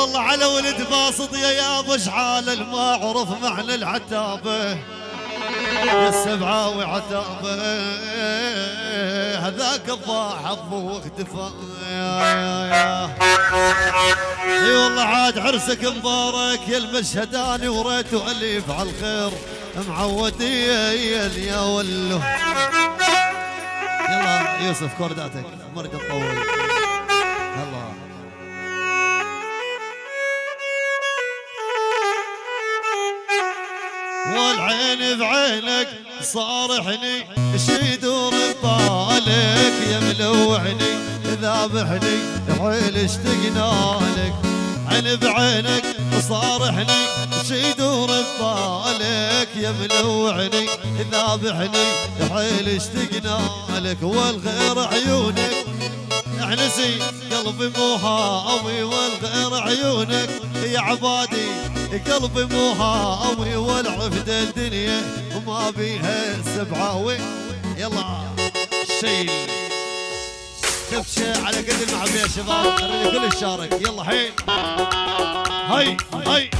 والله على ولد باسط يا يا ابو شحال ما عرف معنى العتابة. يا السبعاوي عتابه هذاك الضاع حظه واختفى. أي والله عاد عرسك مبارك يا المشهداني وريته أليف على الخير. معودي يا ولو يلا يوسف كورداتك مرق يلا والعين بعينك صارحني شي يدور ببالك يا ملوعني ذابحني عيل اشتقنا لك عين بعينك صارحني شي يدور ببالك يا ملوعني ذابحني حيل اشتقنا لك والغير عيونك. احنسي قلبي مو هاوي والغير عيونك. يا عبادي قلبي مو هاوي والعفد الدنيا. وما بيها سبعاوي يلا شيل. شي على قد المحبة يا شباب. اريد كل الشارك يلا حين هاي هاي.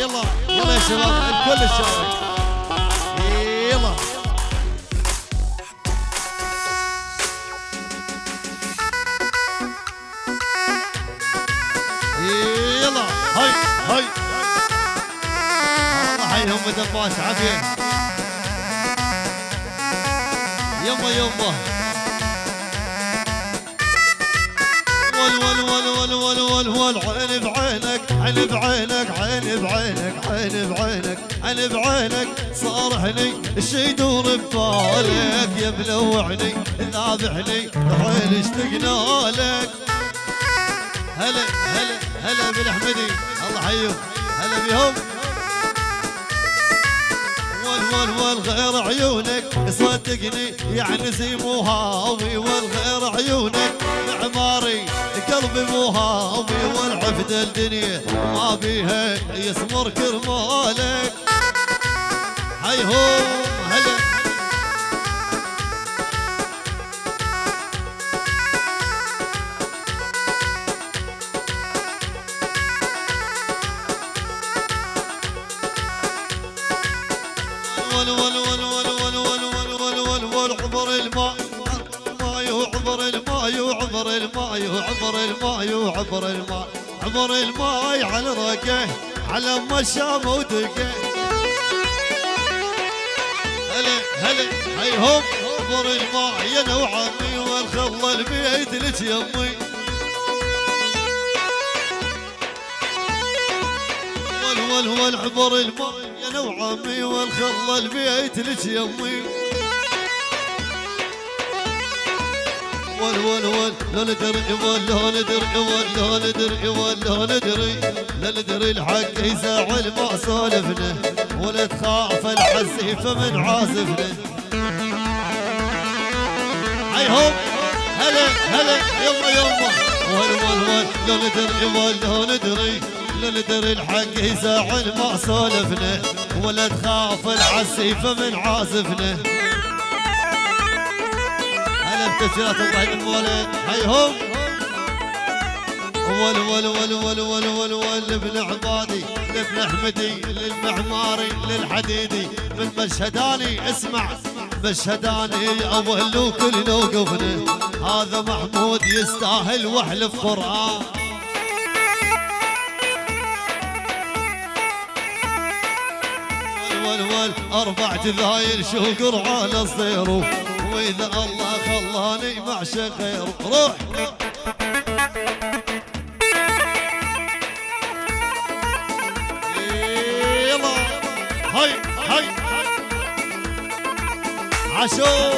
يلا يلا يا شباب الكل الشارك يلا هاي هاي. الله حيهم دباس عافية. يما يما. ول ول ول ول ول ول ول عين بعينك عين بعينك عين بعينك عين بعينك عين بعينك صارحني الشي يدور ببالك يا ملوعني ذابحني حيل اشتقنا لك. هلا هلا. هلا بالاحمدي. الله حيهم هلا بهم. ول ول ول غير عيونك صدقني يعني زي مو هاوي والغير عيونك معماري قلبي مو هاوي والعفد الدنيا ما بيها يسمر كرمالك. هيهم هلا. عبر الماي وعبر الماي وعبر الماي عبر الماي على رقه على ما شام ودقه. هلا هلا هيهم عبر الماي أنا وعمي والخضه البيت لك يمي والول والعبر الماي أنا وعمي والخضه البيت لك يمي ول ول ول لا ندري ول لا ندري ول لا ندري ول لا ندري لا ندري الحق يزعل ما سولفنا ولا تخاف الحسيفة من عازفنا. هيهم هلا هلا يلا يلا. ول ول ول لا ندري ول لا ندري لا ندري الحق يزعل ما سولفنا ولا تخاف العسيفة من عازفنا. بتسجيلات الله المولد هيهم ول ول ول ول ول ول ول ابن عبادي لابن احمدي للمعماري للحديدي من مشهداني اسمع مشهداني اول كل وقفنا هذا محمود يستاهل واحلف قران ول ول أربع جذاير شو قرعان الصير واذا الله والله اني معشق غير. روح. يلا. هاي هاي. عاشور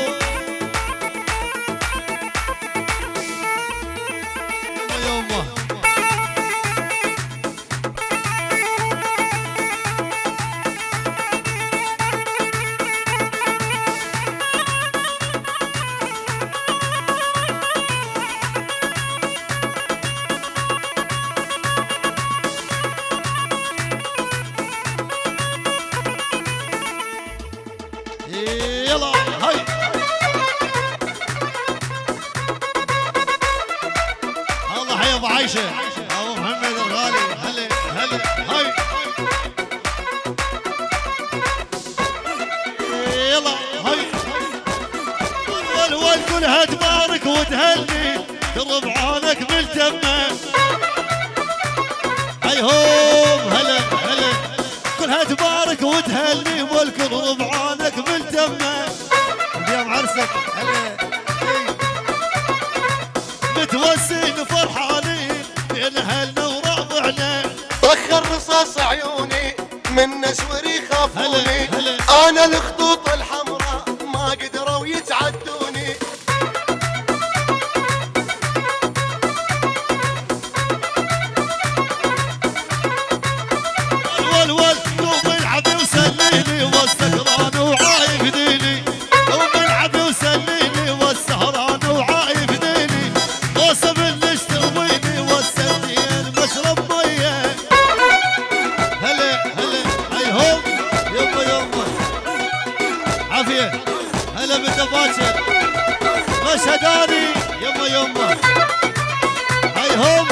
ابو عايشه الغالي هاي يلا هاي كلها تبارك كلها تبارك اليوم عرسك فرحانين الهل ورضعنا طخ رصاص عيوني من نسوري خافوني. أنا الخطوط الحمراء مشهداني يما يما. هاي هوم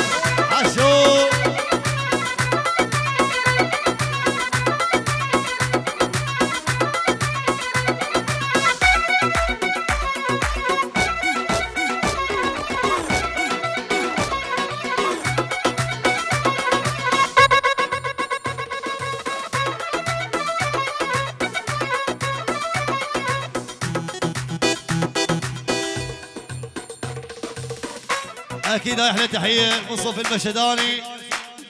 أكيد أحلى تحية من صف المشهداني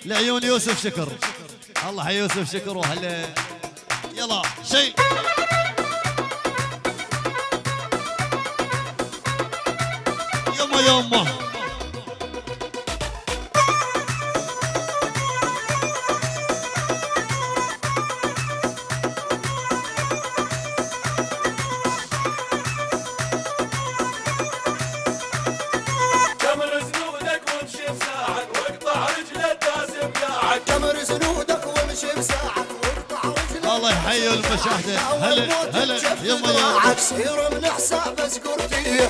لعيون يوسف شكر. الله حي يوسف شكر وهلا. يلا شيء. يما يما. الله يحيي المشاهدة. هلا هلا يما يا عكس من حسابه سكرتي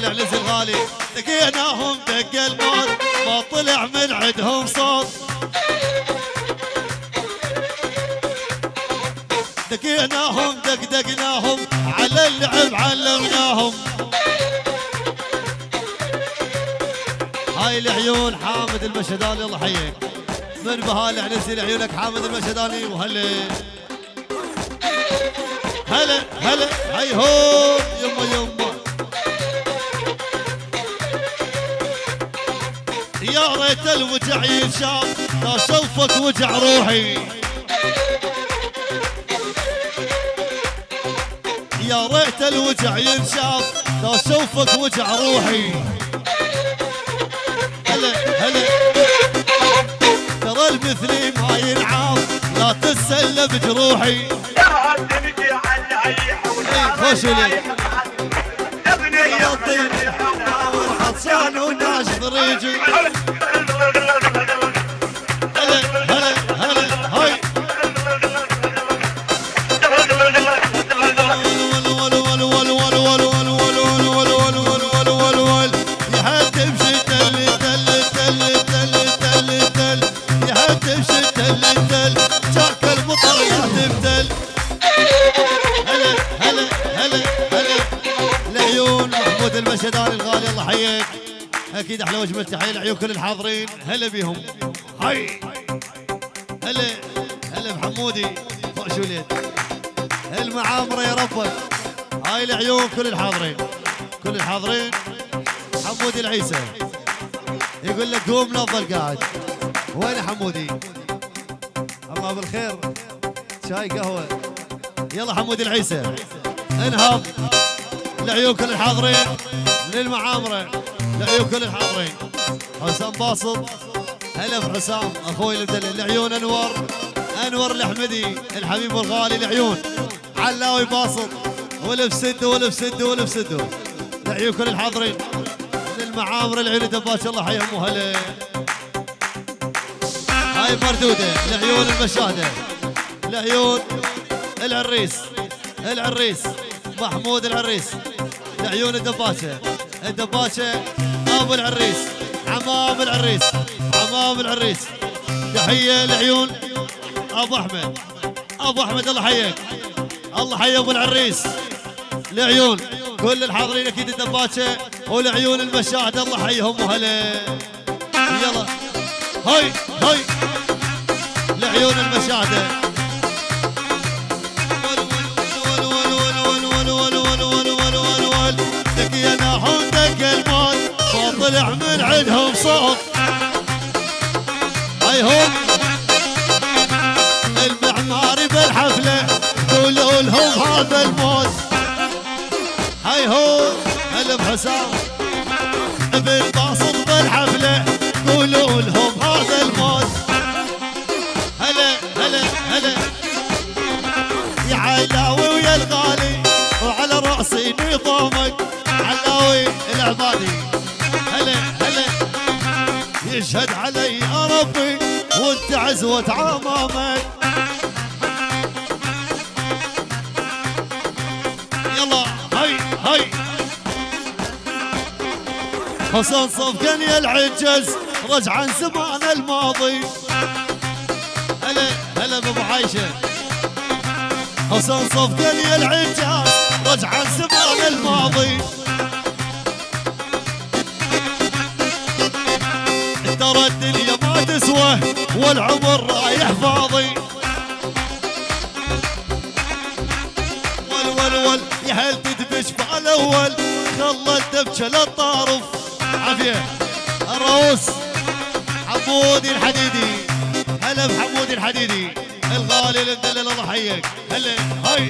حيك بهالي عز الغالي. دقيناهم دق الموت ما طلع من عندهم صوت دقيناهم دقدقناهم على اللعب علمناهم هاي العيون حامد المشهداني الله يحييك. من بهالي نزل عيونك حامد المشهداني وهلا. هلا هلا هاي هو يما يما. يا ريت الوجع ينشاف لا شوفك وجع روحي. يا ريت الوجع ينشاف لا شوفك وجع روحي. هلا هلا. ترى المثلي ما ينعاف لا تتسلى بجروحي. لا تبكي على اي إيه، عطشان وناس ضريجي هلا هلا هلا المطر هلا هلا. العيون محمود المشداني الغالي الله حييك أكيد أحلى وجبه تحيه لعيون كل الحاضرين. هلا بيهم هاي. هلا هلا بحمودي فوق شو اليد المعامرة يا ربك هاي العيون كل الحاضرين. كل الحاضرين. حمودي العيسى. يقول لك قوم تظل قاعد. وين حمودي الله بالخير. شاي قهوة. يلا حمودي العيسى. انهض. لعيون كل الحاضرين. للمعامرة. لعيون كل الحاضرين حسام باسط هلا بحسام أخوي المدلل العيون أنور. أنور الأحمدي الحبيب الغالي العيون. علاوي باسط ولف سدو ولف سدو ولف سدو العيون كل الحاضرين من المعامر العيون دباش الله. حيهم وهلا هاي مردودة. العيون المشاهدة. العيون العريس. العريس. محمود العريس. العيون الدباشة. الدباشه أبو العريس عمام العريس عمام العريس. تحية العيون أبو أحمد. أبو أحمد الله حيك الله حي أبو العريس. العيون كل الحاضرين أكيد الدباشه والعيون المشاهده الله حيهم وهلا. يلا هاي هاي. العيون المشاهده وطلع من عندهم صوت. هاي هم المعماري بالحفلة قولوا لهم هذا الموت. هاي هو هلا بحسام بالحفلة قولوا لهم عزوة عمامك. يلا هاي هاي. حسن صفقن يا العجز رجعا زمان الماضي. هلا هلا بابو عايشة. حسن صفقن يا العجاز رجع الزمان الماضي. ترى الدنيا ما تسوى والعمر رايح فاضي. ول ول ول يا هل تدبش بالاول خلى الدبشه للطارف عافية. الرؤوس حمودي الحديدي. هلا بحمودي الحديدي. الغالي المدلل الله حيك هلا. هاي.